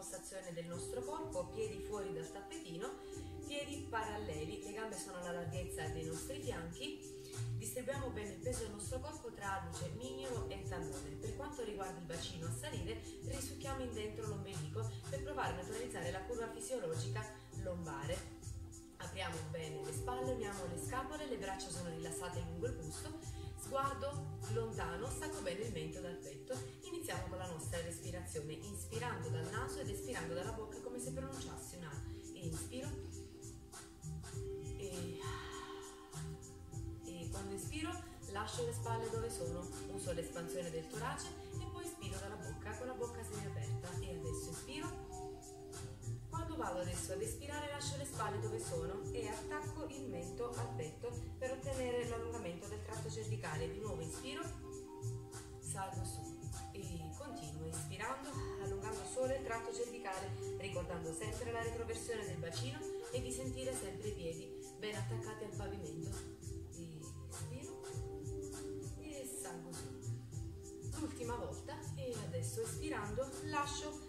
impostazione del nostro corpo, piedi fuori dal tappetino, piedi paralleli, le gambe sono alla larghezza dei nostri fianchi, distribuiamo bene il peso del nostro corpo tra aduce, mignolo e tallone. Per quanto riguarda il bacino a salire, risucchiamo in dentro l'ombelico per provare a neutralizzare la curva fisiologica lombare. Apriamo bene le spalle, uniamo le scapole, le braccia sono rilassate lungo il busto, sguardo lontano, stacco bene il mento dal petto. Iniziamo con la nostra respirazione, inspirando dal naso ed espirando dalla bocca come se pronunciassi una E inspiro e, e quando espiro lascio le spalle dove sono, uso l'espansione del torace adesso ad espirare lascio le spalle dove sono e attacco il mento al petto per ottenere l'allungamento del tratto cervicale. Di nuovo inspiro, salgo su e continuo ispirando, allungando solo il tratto cervicale, ricordando sempre la retroversione del bacino e di sentire sempre i piedi ben attaccati al pavimento. Ispiro e salgo su. L'ultima volta e adesso espirando lascio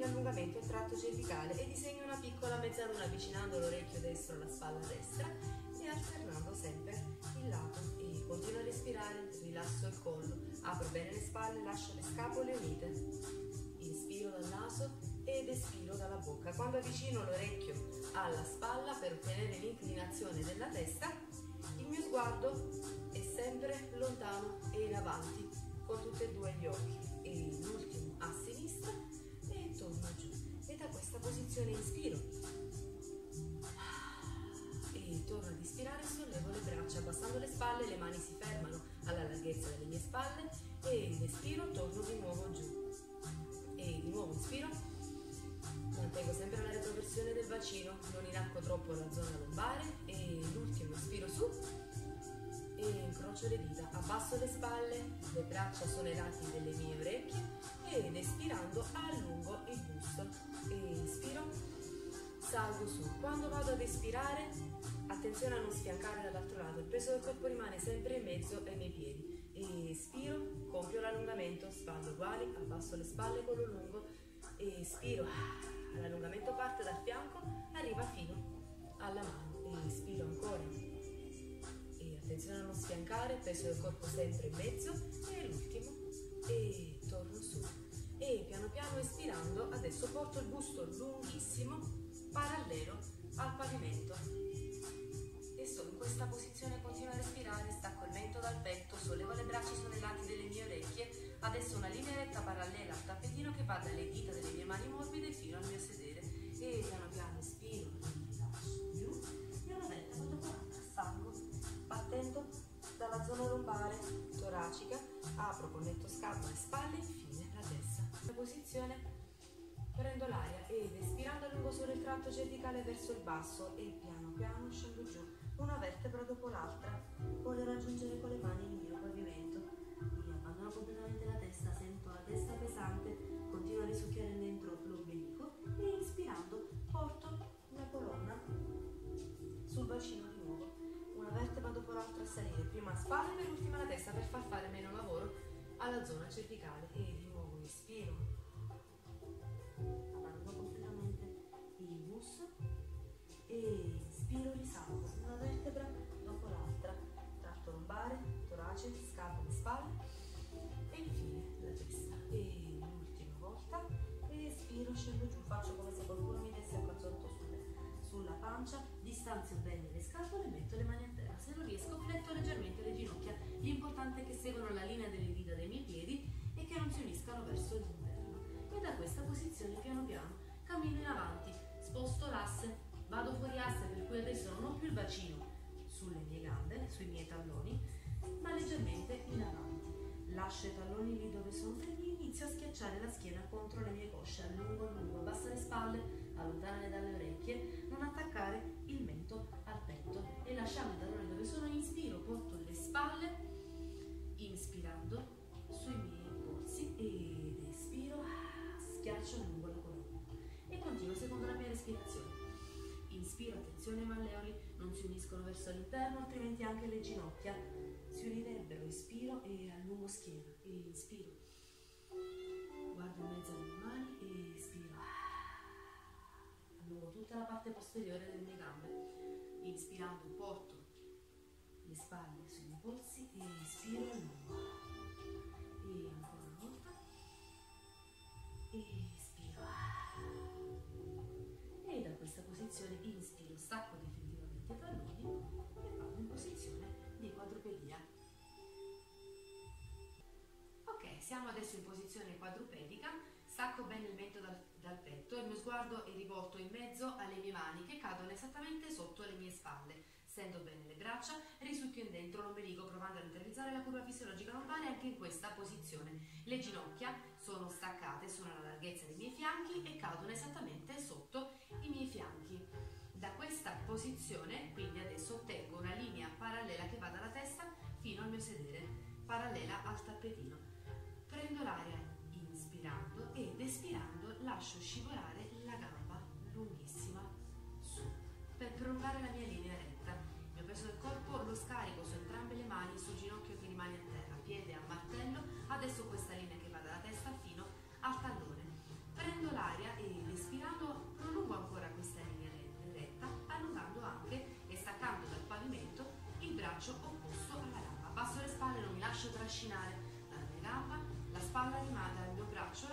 in allungamento il tratto cervicale e disegno una piccola mezzaluna avvicinando l'orecchio destro alla spalla destra e alternando sempre il lato e continuo a respirare, rilasso il collo, apro bene le spalle, lascio le scapole unite, inspiro dal naso ed espiro dalla bocca. Quando avvicino l'orecchio alla spalla per ottenere l'inclinazione della testa, il mio sguardo è sempre lontano e in avanti con tutti e due gli occhi e l'ultimo a sinistra giù. E da questa posizione inspiro. E torno ad ispirare sollevo le braccia abbassando le spalle le mani si fermano alla larghezza delle mie spalle e espiro torno di nuovo giù. E di nuovo inspiro. Mantengo sempre la retroversione del bacino non inacco troppo la zona lombare e l'ultimo ispiro su e incrocio le dita, abbasso le spalle, le braccia sono ai lati delle mie orecchie ed espirando allungo il busto e inspiro, salgo su. Quando vado ad espirare, attenzione a non sfiancare dall'altro lato, il peso del corpo rimane sempre in mezzo ai miei piedi. Espiro, compio l'allungamento, spalle uguali, abbasso le spalle, collo lungo e espiro, l'allungamento parte dal fianco, arriva fino alla mano espiro ancora attenzione a non sfiancare, peso del corpo sempre in mezzo e l'ultimo e torno su. E piano piano espirando, adesso porto il busto lunghissimo, parallelo al pavimento. E sto in questa posizione, continuo a respirare, stacco il mento dal petto, sollevo le braccia sulle lati delle mie orecchie, adesso una linea retta parallela al tappetino che va dalle dita delle mie mani morbide fino al mio sedere. E piano piano dalla zona lombare, toracica, apro, connetto scapole, spalle e infine la testa. La posizione prendo l'aria ed espirando allungo solo il tratto cervicale verso il basso e piano piano scendo giù, una vertebra dopo l'altra. Voglio raggiungere con le mani il mio spalle per ultima la testa per far fare meno lavoro alla zona cervicale e di nuovo inspiro, abbandono completamente il bus e inspiro, risalgo una vertebra dopo l'altra, tratto lombare, torace, scapole, spalle e infine la testa. E l'ultima volta espiro, scendo giù, faccio come se qualcuno mi desse un cazzotto sulla pancia, distanzio bene le scapole metto le mani a terra. Se non riesco, fletto leggermente le ginocchia. L'importante è che seguano la linea delle dita dei miei piedi e che non si uniscano verso l'interno. E da questa posizione, piano piano, cammino in avanti, sposto l'asse, vado fuori asse, per cui adesso non ho più il bacino sulle mie gambe, sui miei talloni, ma leggermente in avanti. Lascio i talloni lì dove sono fermi, inizio a schiacciare la schiena contro le mie cosce, allungo, allungo, abbassa le spalle, allontanale dalle orecchie, non attaccare il mento al petto e lasciamo i talloni dove sono, inspiro, porto le spalle, inspirando sui miei polsi ed espiro, schiaccio lungo la colonna e continuo secondo la mia respirazione. Inspiro, attenzione ai malleoli, non si uniscono verso l'interno, altrimenti anche le ginocchia si unirebbero. Ispiro e allungo schiena. E inspiro. Guardo in mezzo alle mie mani e espiro. lungo tutta la parte posteriore delle mie gambe. Inspirando porto le spalle sui polsi e espiro a lungo. E ancora una volta. Espiro. E da questa posizione inspiro, stacco definitivamente i talloni e vado in posizione di quadrupedia. Ok, siamo adesso in posizione quadrupedica, stacco bene il mento dal, dal petto, il mio sguardo è rivolto in mezzo alle mie mani che cadono esattamente sotto le mie spalle. Stendo bene le braccia, risucchio in dentro l'ombelico provando a neutralizzare la curva fisiologica lombare anche in questa posizione. Le ginocchia sono staccate, sono alla larghezza dei miei fianchi e cadono esattamente sotto i miei fianchi. Da questa posizione, quindi adesso ottengo una linea parallela che va dalla testa fino al mio sedere, parallela al tappetino. Prendo l'aria inspirando ed espirando lascio scivolare prolungare la mia linea retta peso del corpo lo scarico su entrambe le mani, sul ginocchio che rimane a terra, piede a martello, adesso questa linea che va dalla testa fino al tallone. Prendo l'aria ed espirando prolungo ancora questa linea retta, allungando anche e staccando dal pavimento il braccio opposto alla gamba. Passo le spalle, non mi lascio trascinare dalla mia gamba, la spalla rimane al mio braccio,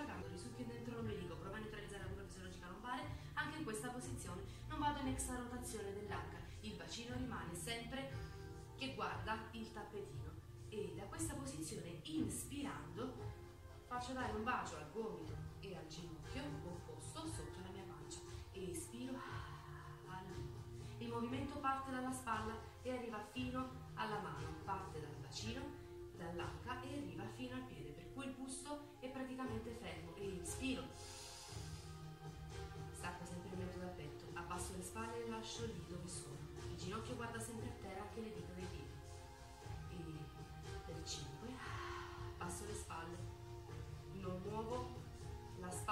vado in extra rotazione dell'anca il bacino rimane sempre che guarda il tappetino. E da questa posizione inspirando faccio dare un bacio al gomito e al ginocchio opposto sotto la mia pancia. E espiro il movimento parte dalla spalla e arriva fino alla mano. Parte dal bacino dall'anca e arriva fino al piede. Per cui il busto è praticamente fermo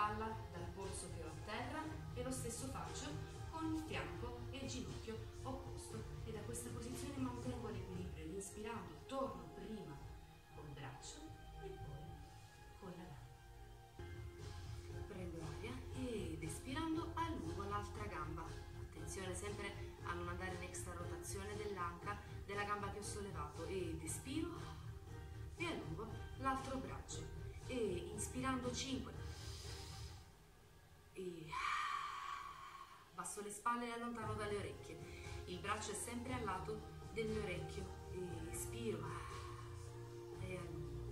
spalla dal polso che ho a terra e lo stesso faccio con il fianco e il ginocchio opposto. E da questa posizione mantengo l'equilibrio, inspirando torno prima col braccio e poi con la gamba. Prendo l'aria ed espirando allungo l'altra gamba. Attenzione sempre a non andare in extra rotazione dell'anca della gamba che ho sollevato. Ed espiro e allungo l'altro braccio. E inspirando 5 e basso le spalle e allontano dalle orecchie. Il braccio è sempre al lato del mio orecchio e espiro e allungo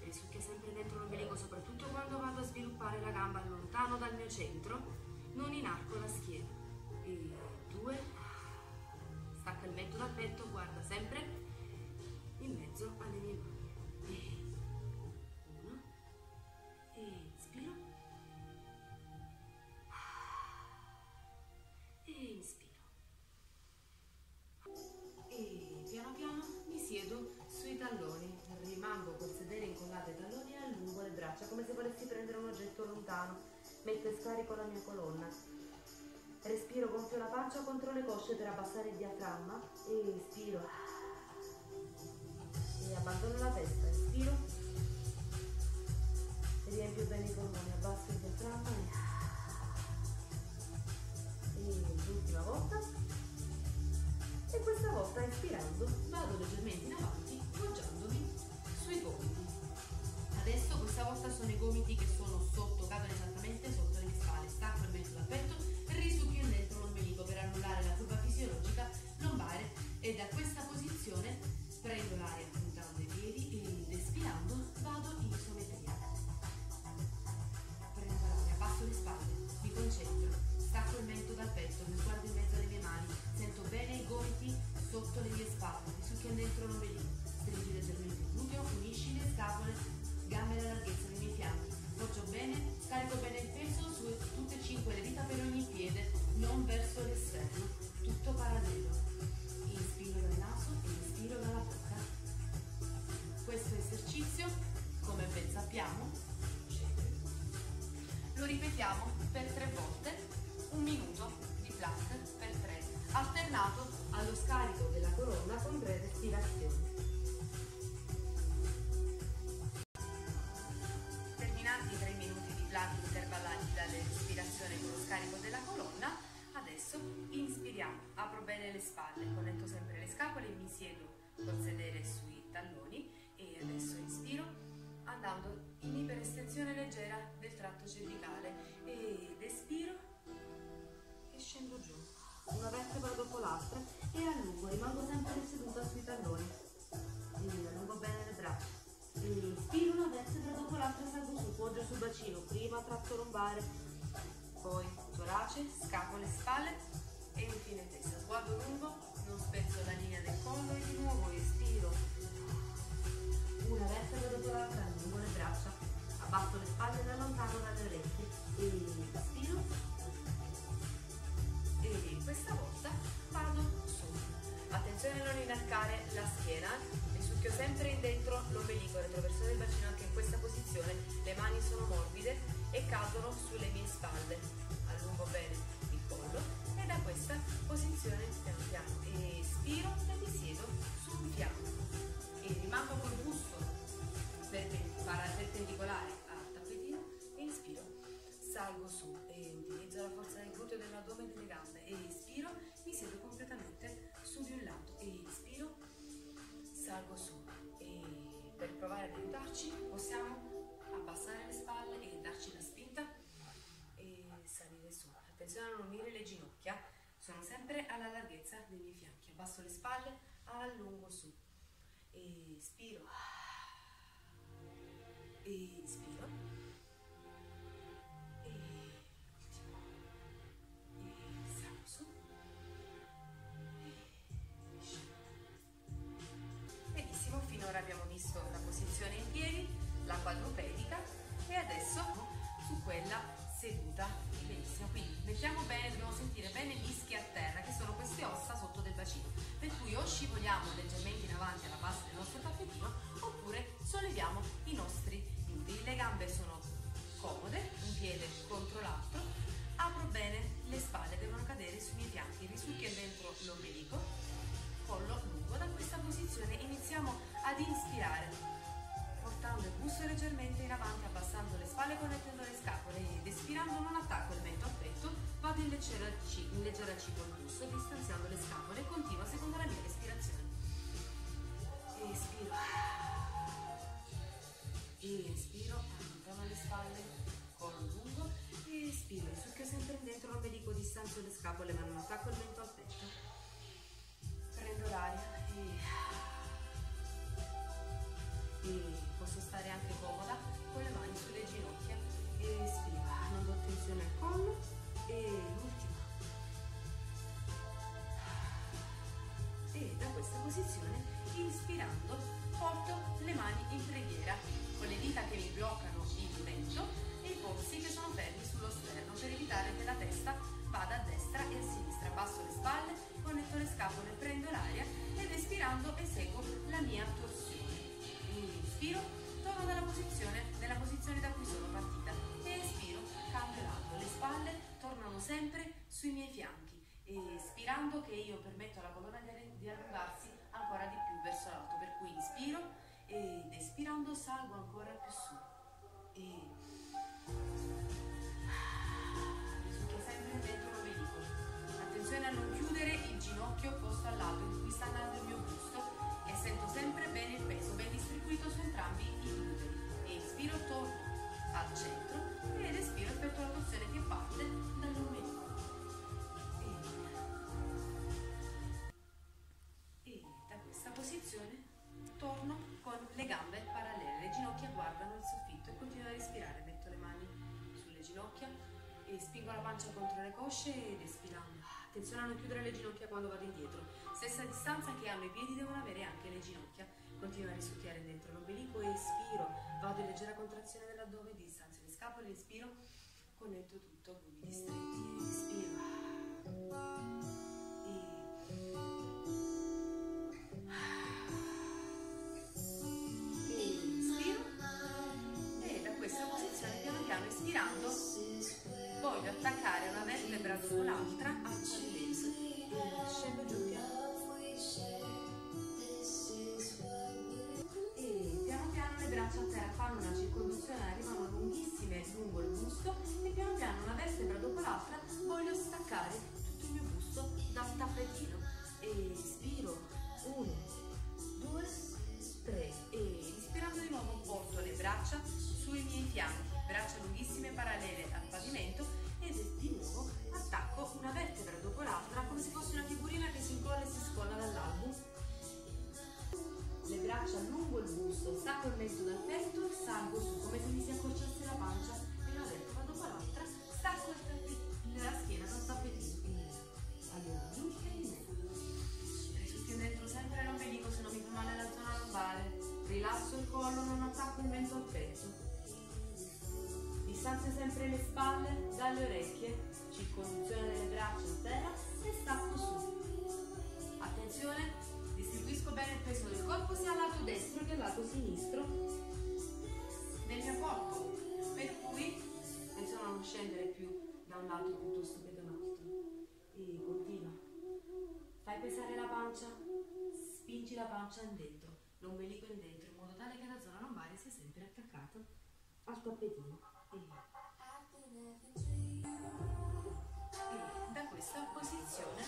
e risucchia sempre dentro l'ombelico soprattutto quando vado a sviluppare la gamba lontano dal mio centro non inarco la schiena pancia contro le cosce per abbassare il diaframma e ispiro. E abbandono la testa, espiro. Riempio bene i polmoni, abbasso il diaframma e... e l'ultima volta. E questa volta espirando vado leggermente in avanti, poggiandomi ripetiamo per tre volte, un minuto di plank per tre, alternato allo scarico della colonna con tre respirazioni. Terminati i tre minuti di plank intervallati dalle respirazioni con lo scarico della colonna, adesso inspiriamo, apro bene le spalle, connetto sempre le scapole, mi siedo col sedere sui talloni e adesso inspiro andando in iperestensione leggera tratto cervicale ed espiro e scendo giù. Una vertebra dopo l'altra e allungo, rimango sempre seduta sui talloni. E allungo bene le braccia. E inspiro una vertebra dopo l'altra salgo su, poggio sul bacino prima tratto lombare poi torace, scapole, spalle abbasso le spalle da lontano dalle orecchie. E espiro e questa volta vado su attenzione a non inarcare la schiena. E succhio sempre dentro l'ombelico retroversione del bacino anche in questa posizione. Le mani sono morbide e cadono sulle mie spalle aiutarci. Possiamo abbassare le spalle e darci la spinta e salire su. Attenzione a non unire le ginocchia. Sono sempre alla larghezza dei miei fianchi. Abbasso le spalle allungo su. E espiro e inspiro iniziamo ad inspirare portando il busto leggermente in avanti abbassando le spalle connettendo le scapole ed espirando non attacco il mento al petto vado in leggera, in leggera C col busto distanziando le scapole e continuo secondo la mia respirazione. Espiro. Espiro allontano le spalle collo lungo espiro succhio sempre dentro l'ombelico distanzio le scapole ma non attacco il mento posso stare anche comoda con le mani sulle ginocchia e espiro non do al collo e l'ultima. E da questa posizione inspirando porto le mani in preghiera con le dita che mi bloccano il mento e i polsi che sono fermi sullo sterno per evitare che la testa vada a destra e a sinistra. Basso le spalle connetto le scapole prendo l'aria ed espirando eseguo la mia torsione. Inspiro salgo ancora più su e cosce ed espirando. Attenzione a non chiudere le ginocchia quando vado indietro. Stessa distanza che hanno i piedi devono avere anche le ginocchia. Continuo a risucchiare dentro l'ombelico e espiro. Vado in leggera contrazione dell'addome, distanzio le scapole, espiro, connetto tutto, gomiti stretti, espiro. Distanzio sempre le spalle dalle orecchie, circonduzione delle braccia a terra e stacco su. Attenzione, distribuisco bene il peso del corpo sia al lato destro che al lato sinistro del mio corpo, per cui attenzione a non scendere più da un lato piuttosto che da un altro. E continua. Fai pesare la pancia, spingi la pancia in dentro, l'ombelico in dentro, in modo tale che la zona lombare sia sempre attaccata al tappetino. E, da questa posizione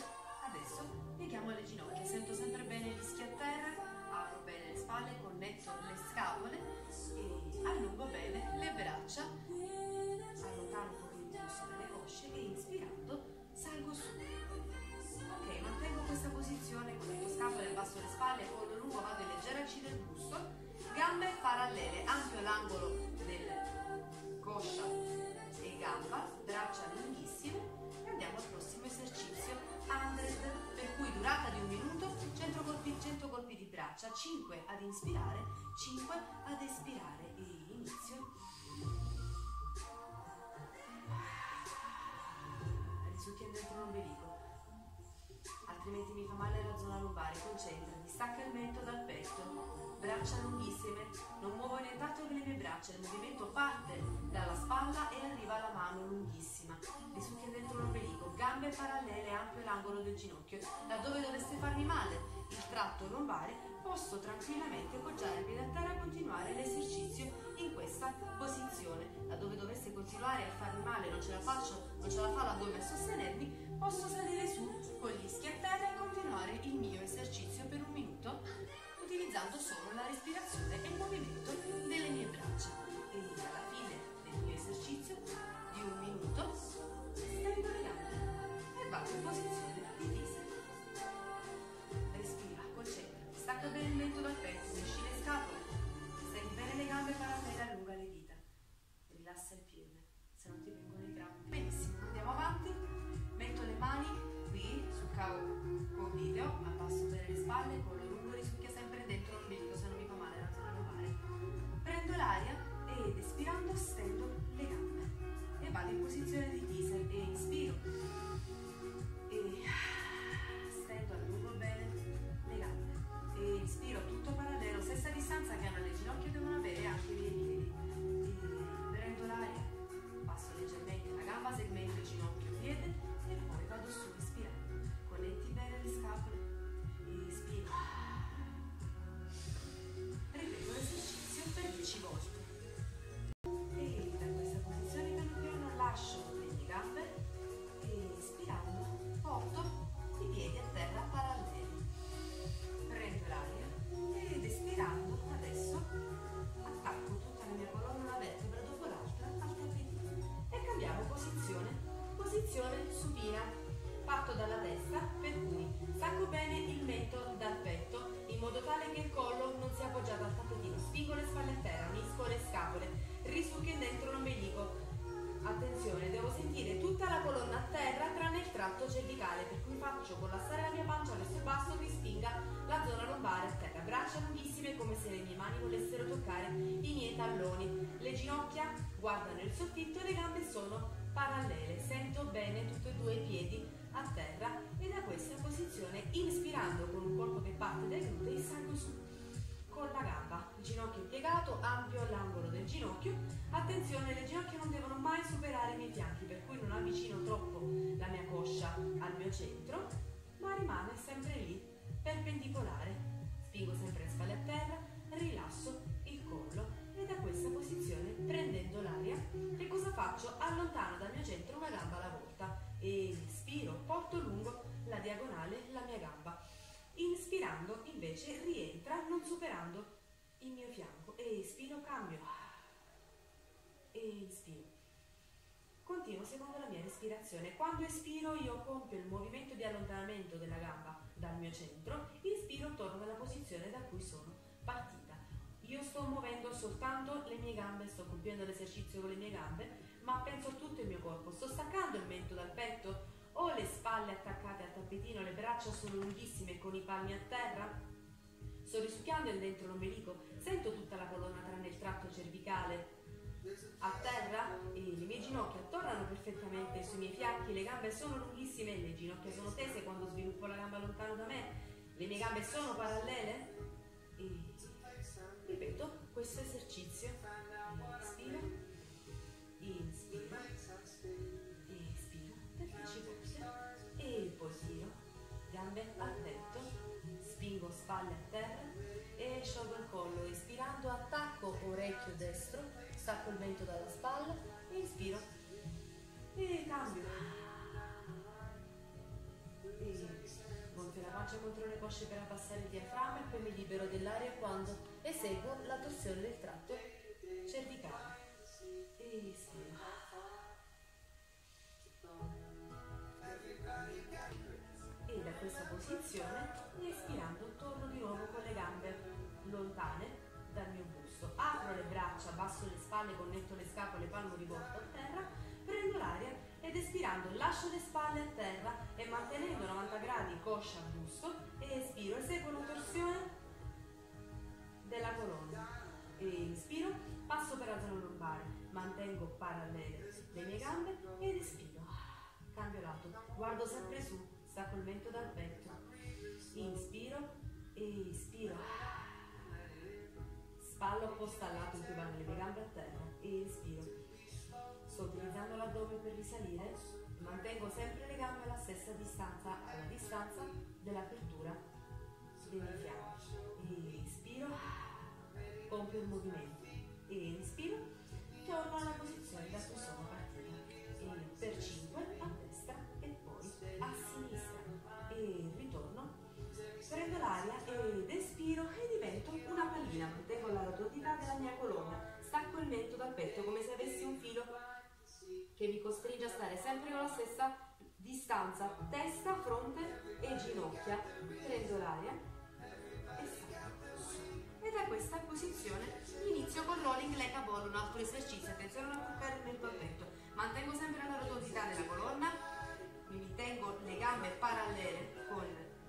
adesso pieghiamo le ginocchia, sento sempre bene gli schi a terra, apro bene le spalle, connetto le scapole e allungo bene le braccia, braccia 5 ad inspirare 5 ad espirare. E inizio. Risucchia dentro l'ombelico altrimenti mi fa male la zona lombare concentrati stacca il mento dal petto. Braccia lunghissime non muovo nient'altro che le mie braccia il movimento parte dalla spalla e arriva alla mano lunghissima. Risucchia dentro l'ombelico gambe parallele ampio l'angolo del ginocchio laddove dovesse farmi male. Il tratto lombare posso tranquillamente appoggiare il piede a terra e continuare l'esercizio in questa posizione. Laddove dovesse continuare a farmi male non ce la faccio non ce la fa l'addome a sostenermi posso salire su con gli schi a terra e continuare il mio esercizio per un minuto utilizzando solo la respirazione e il movimento delle mie braccia. E alla fine del mio esercizio di un minuto stendo le gambe e vado in posizione bene il mento dal petto, unisci le scapole, stendi bene le gambe parallele, allunga le dita, rilassa il piede, se non ti vengono i crampi. Benissimo, andiamo avanti, metto le mani qui sul cavo con video, abbasso bene le spalle, collo soffitto le gambe sono parallele. Sento bene tutti e due i piedi a terra e da questa posizione, inspirando con un colpo che parte dai glutei, salgo su con la gamba, il ginocchio piegato, ampio l'angolo del ginocchio. Attenzione, le ginocchia non devono mai superare i miei fianchi, per cui non avvicino troppo la mia coscia al mio centro, ma rimane sempre lì, perpendicolare. Spingo sempre le spalle a terra, rilasso faccio? Allontano dal mio centro una gamba alla volta e inspiro, porto lungo la diagonale la mia gamba. Inspirando invece rientra non superando il mio fianco e espiro cambio e inspiro. Continuo secondo la mia respirazione. Quando espiro io compio il movimento di allontanamento della gamba dal mio centro, inspiro torno nella posizione da cui sono partita. io sto muovendo soltanto le mie gambe, sto compiendo l'esercizio con le mie gambe, ma penso a tutto il mio corpo. Sto staccando il mento dal petto, ho le spalle attaccate al tappetino, le braccia sono lunghissime con i palmi a terra, sto risucchiando il dentro l'ombelico, sento tutta la colonna tranne il tratto cervicale. A terra e le mie ginocchia tornano perfettamente sui miei fianchi, le gambe sono lunghissime, le ginocchia sono tese quando sviluppo la gamba lontano da me, le mie gambe sono parallele. E ripeto questo esercizio. Le cosce per abbassare il diaframma e poi mi libero dell'aria quando eseguo la torsione del tratto cervicale. E da questa posizione, espirando, torno di nuovo con le gambe lontane dal mio busto. Apro le braccia, abbasso le spalle, connetto le scapole, palmo rivolto a terra, prendo l'aria ed espirando lascio le spalle a terra e mantenendo 90 gradi coscia a busto e espiro, eseguo una torsione della colonna e inspiro, passo per la zona lombare, mantengo parallele le mie gambe ed espiro, cambio lato, guardo sempre su, stacco il mento dal petto, inspiro e espiro, spalla opposta al lato in cui vanno le mie gambe a terra. E espiro, sto utilizzando l'addome per risalire, mantengo sempre le gambe alla stessa distanza, alla distanza dell'apertura dei miei fianchi. Ispiro, compio il movimento. Inspiro, torno alla posizione da cui sono partita. E per 5 a destra e poi a sinistra. E ritorno, prendo l'aria ed espiro e divento una pallina. Mantengo la rotondità della mia colonna. Stacco il mento dal petto come se avessi un filo che mi costringe a stare sempre con la stessa distanza, testa, fronte e ginocchia. Prendo l'aria e salgo. E da questa posizione inizio con rolling leg a ball, un altro esercizio. Attenzione a non toccare il petto. Mantengo sempre la rotondità della colonna, mi tengo le gambe parallele con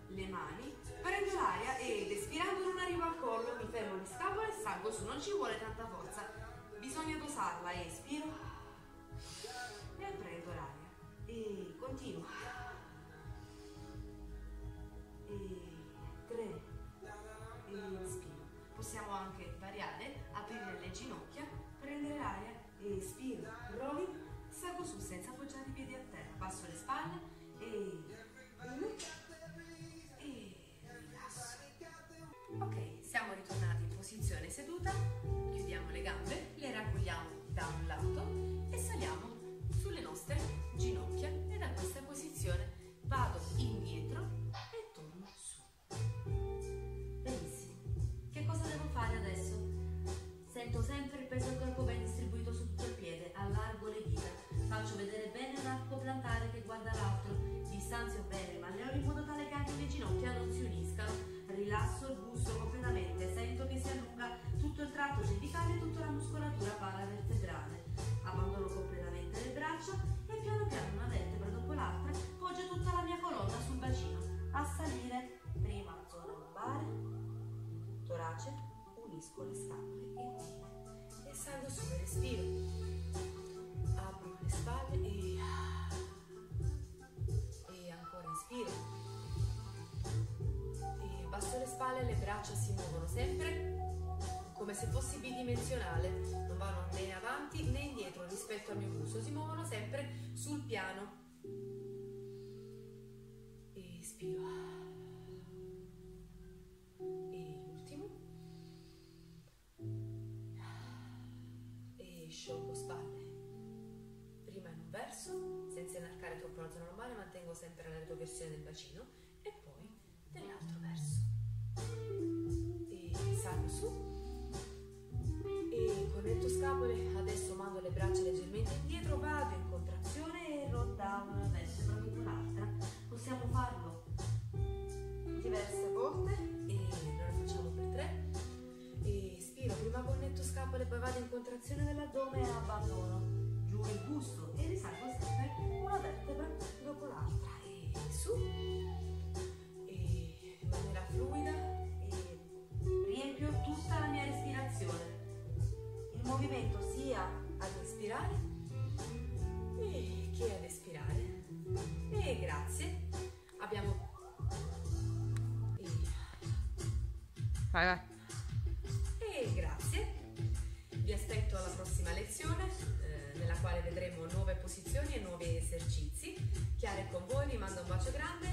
le mani, prendo l'aria ed espirando non arrivo al collo, mi fermo le scapole e salgo su, non ci vuole tanta forza, bisogna dosarla, espiro e prendo l'aria e continuo torace, unisco le scapole e tiro. E salgo su e respiro. Apro le spalle e... E ancora inspiro. E basso le spalle, le braccia si muovono sempre come se fossi bidimensionale, non vanno né avanti né indietro rispetto al mio busto, si muovono sempre sul piano. E mantengo sempre la retroversione del bacino e poi nell'altro verso. E salgo su e connetto scapole, adesso mando le braccia leggermente indietro, vado in contrazione e roll down una vertebra dopo l'altra. Possiamo farlo diverse volte e lo facciamo per tre. E ispiro poi vado in contrazione dell'addome e abbandono. Il busto e risalgo sempre una vertebra dopo l'altra. E su. E in maniera fluida e riempio tutta la mia respirazione. Il movimento sia ad inspirare che ad espirare. E grazie. Abbiamo... E Vai, vai. E è con voi, vi mando un bacio grande,